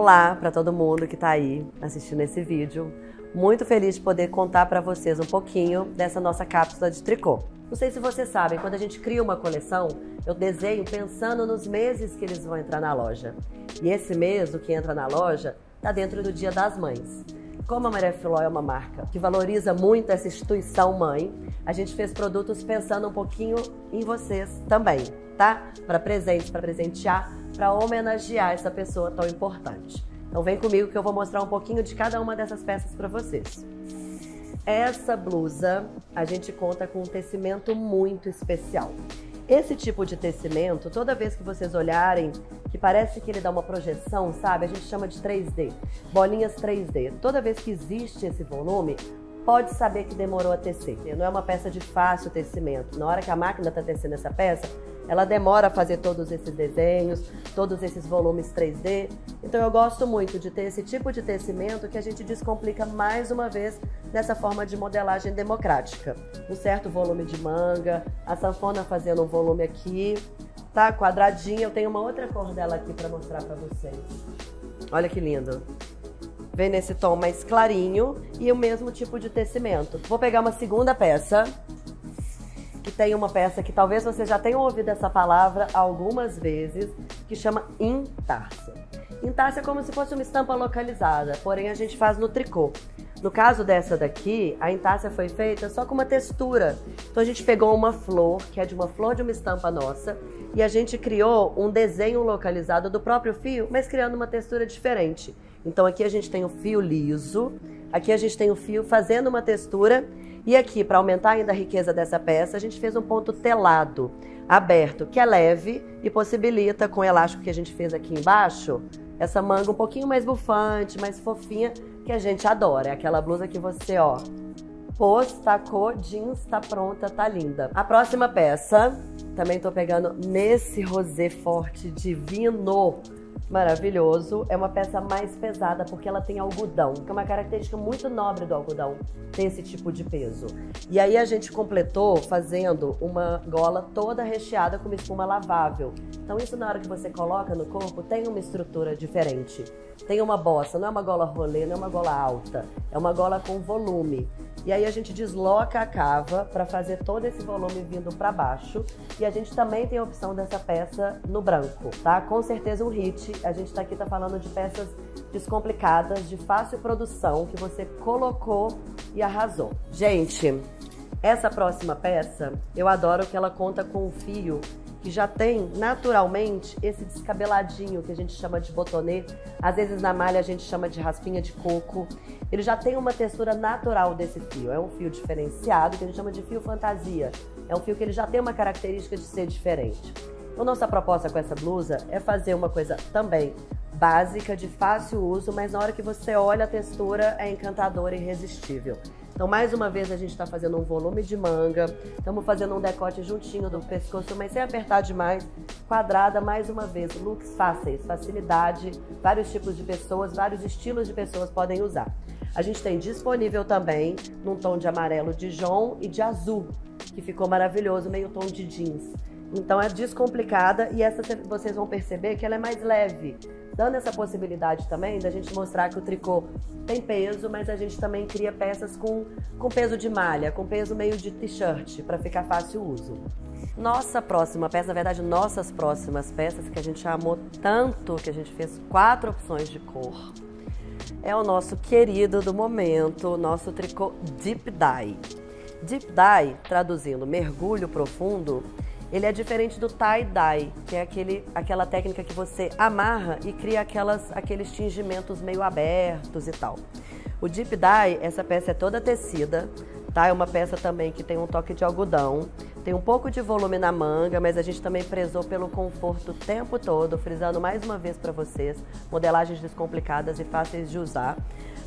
Olá para todo mundo que está aí assistindo esse vídeo. Muito feliz de poder contar para vocês um pouquinho dessa nossa cápsula de tricô. Não sei se vocês sabem, quando a gente cria uma coleção, eu desenho pensando nos meses que eles vão entrar na loja. E esse mês, o que entra na loja, está dentro do Dia das Mães. Como a Maria Filó é uma marca que valoriza muito essa instituição mãe, a gente fez produtos pensando um pouquinho em vocês também, tá? Para presentes, para presentear, para homenagear essa pessoa tão importante. Então vem comigo que eu vou mostrar um pouquinho de cada uma dessas peças para vocês. Essa blusa a gente conta com um tecimento muito especial. Esse tipo de tecimento, toda vez que vocês olharem, que parece que ele dá uma projeção, sabe? A gente chama de 3D, bolinhas 3D. Toda vez que existe esse volume, pode saber que demorou a tecer. Não é uma peça de fácil tecimento. Na hora que a máquina está tecendo essa peça, ela demora a fazer todos esses desenhos, todos esses volumes 3D. Então eu gosto muito de ter esse tipo de tecimento que a gente descomplica mais uma vez nessa forma de modelagem democrática. Um certo volume de manga, a sanfona fazendo um volume aqui, tá? Quadradinha. Eu tenho uma outra cor dela aqui para mostrar para vocês. Olha que lindo. Vem nesse tom mais clarinho e o mesmo tipo de tecimento. Vou pegar uma segunda peça tem uma peça que talvez você já tenha ouvido essa palavra algumas vezes, que chama intarsia. Intarsia é como se fosse uma estampa localizada, porém a gente faz no tricô. No caso dessa daqui, a intarsia foi feita só com uma textura. Então a gente pegou uma flor, que é de uma flor de uma estampa nossa, e a gente criou um desenho localizado do próprio fio, mas criando uma textura diferente. Então aqui a gente tem o fio liso, aqui a gente tem o fio fazendo uma textura e aqui, para aumentar ainda a riqueza dessa peça, a gente fez um ponto telado, aberto, que é leve e possibilita, com o elástico que a gente fez aqui embaixo, essa manga um pouquinho mais bufante, mais fofinha, que a gente adora. É aquela blusa que você, ó, pôs, tacou, jeans, tá pronta, tá linda. A próxima peça, também tô pegando nesse rosé forte divino, maravilhoso. É uma peça mais pesada porque ela tem algodão, que é uma característica muito nobre do algodão, tem esse tipo de peso. E aí a gente completou fazendo uma gola toda recheada com uma espuma lavável. Então isso na hora que você coloca no corpo tem uma estrutura diferente. Tem uma bossa, não é uma gola rolê, não é uma gola alta, é uma gola com volume. E aí a gente desloca a cava para fazer todo esse volume vindo para baixo. E a gente também tem a opção dessa peça no branco, tá? Com certeza um hit. A gente tá aqui tá falando de peças descomplicadas, de fácil produção, que você colocou e arrasou. Gente, essa próxima peça, eu adoro que ela conta com um fio que já tem naturalmente esse descabeladinho que a gente chama de botonê. Às vezes na malha a gente chama de raspinha de coco. Ele já tem uma textura natural desse fio. É um fio diferenciado que a gente chama de fio fantasia. É um fio que ele já tem uma característica de ser diferente. Então nossa proposta com essa blusa é fazer uma coisa também básica, de fácil uso, mas na hora que você olha a textura é encantadora e irresistível. Então, mais uma vez, a gente está fazendo um volume de manga, estamos fazendo um decote juntinho do pescoço, mas sem apertar demais, quadrada, mais uma vez, looks fáceis, facilidade, vários tipos de pessoas, vários estilos de pessoas podem usar. A gente tem disponível também num tom de amarelo Dijon e de azul, que ficou maravilhoso, meio tom de jeans. Então é descomplicada e essa vocês vão perceber que ela é mais leve, dando essa possibilidade também da gente mostrar que o tricô tem peso, mas a gente também cria peças com, com peso de malha, com peso meio de t-shirt, para ficar fácil o uso. Nossa próxima peça, na verdade, nossas próximas peças que a gente amou tanto, que a gente fez quatro opções de cor, é o nosso querido do momento, nosso tricô Deep Dye. Deep Dye, traduzindo mergulho profundo, ele é diferente do tie-dye, que é aquele, aquela técnica que você amarra e cria aquelas, aqueles tingimentos meio abertos e tal. O deep dye, essa peça é toda tecida, tá? É uma peça também que tem um toque de algodão, tem um pouco de volume na manga, mas a gente também prezou pelo conforto o tempo todo, frisando mais uma vez para vocês, modelagens descomplicadas e fáceis de usar.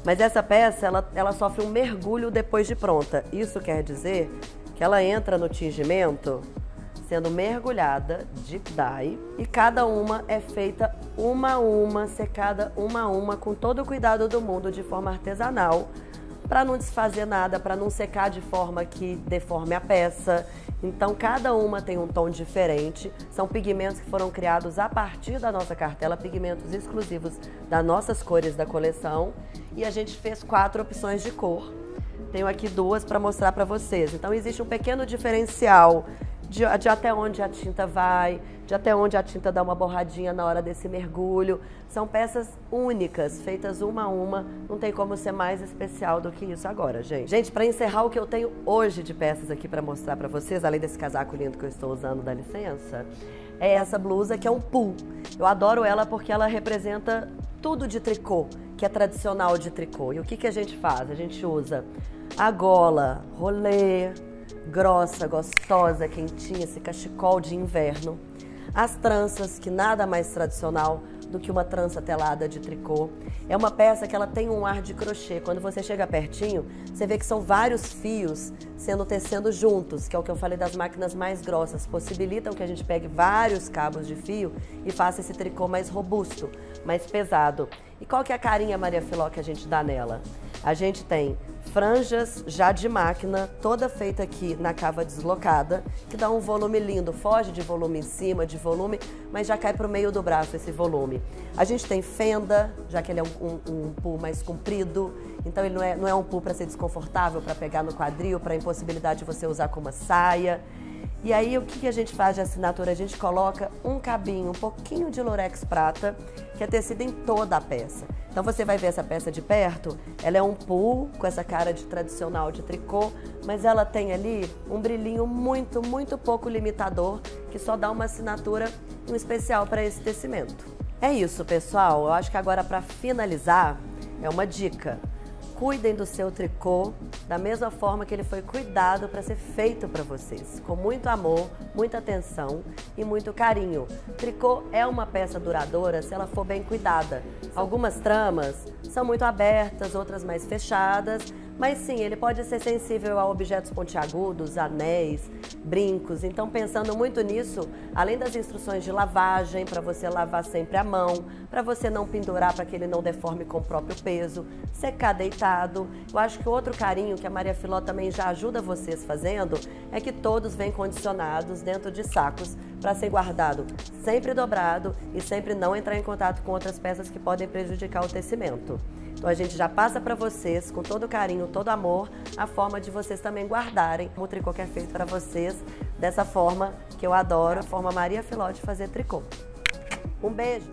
Mas essa peça, ela, ela sofre um mergulho depois de pronta. Isso quer dizer que ela entra no tingimento sendo mergulhada de dye e cada uma é feita uma a uma, secada uma a uma, com todo o cuidado do mundo, de forma artesanal, para não desfazer nada, para não secar de forma que deforme a peça, Então, cada uma tem um tom diferente. São pigmentos que foram criados a partir da nossa cartela, pigmentos exclusivos das nossas cores da coleção. E a gente fez quatro opções de cor. Tenho aqui duas para mostrar para vocês. Então, existe um pequeno diferencial de, de, até onde a tinta vai, de até onde a tinta dá uma borradinha na hora desse mergulho. São peças únicas, feitas uma a uma. Não tem como ser mais especial do que isso agora, gente. Gente, para encerrar o que eu tenho hoje de peças aqui para mostrar para vocês, além desse casaco lindo que eu estou usando, dá licença, é essa blusa que é um pull. Eu adoro ela porque ela representa tudo de tricô, que é tradicional de tricô. E o que, que a gente faz? A gente usa a gola, rolê, grossa, gostosa, quentinha, esse cachecol de inverno. As tranças, que nada mais tradicional do que uma trança telada de tricô. É uma peça que ela tem um ar de crochê. Quando você chega pertinho, você vê que são vários fios sendo tecendo juntos, que é o que eu falei das máquinas mais grossas. Possibilitam que a gente pegue vários cabos de fio e faça esse tricô mais robusto, mais pesado. E qual que é a carinha Maria Filó que a gente dá nela? A gente tem franjas já de máquina, toda feita aqui na cava deslocada, que dá um volume lindo, foge de volume em cima, de volume, mas já cai para o meio do braço esse volume. A gente tem fenda, já que ele é um, um, um pull mais comprido, então ele não é, não é um pull para ser desconfortável, para pegar no quadril, para impossibilidade de você usar como uma saia. E aí, o que a gente faz de assinatura? A gente coloca um cabinho, um pouquinho de lurex prata, que é tecido em toda a peça. Então, você vai ver essa peça de perto, ela é um pull, com essa cara de tradicional de tricô, mas ela tem ali um brilhinho muito, muito pouco limitador, que só dá uma assinatura um especial para esse tecimento. É isso, pessoal. Eu acho que agora, para finalizar, é uma dica cuidem do seu tricô da mesma forma que ele foi cuidado para ser feito para vocês, com muito amor, muita atenção e muito carinho. Tricô é uma peça duradoura se ela for bem cuidada. Algumas tramas são muito abertas, outras mais fechadas, mas sim, ele pode ser sensível a objetos pontiagudos, anéis, brincos. Então, pensando muito nisso, além das instruções de lavagem, para você lavar sempre a mão, para você não pendurar para que ele não deforme com o próprio peso, secar deitado. Eu acho que outro carinho que a Maria Filó também já ajuda vocês fazendo é que todos vêm condicionados dentro de sacos para ser guardado sempre dobrado e sempre não entrar em contato com outras peças que podem prejudicar o tecimento. Então a gente já passa para vocês, com todo carinho, todo amor, a forma de vocês também guardarem o tricô que é feito para vocês, dessa forma que eu adoro, a forma Maria Filó de fazer tricô. Um beijo!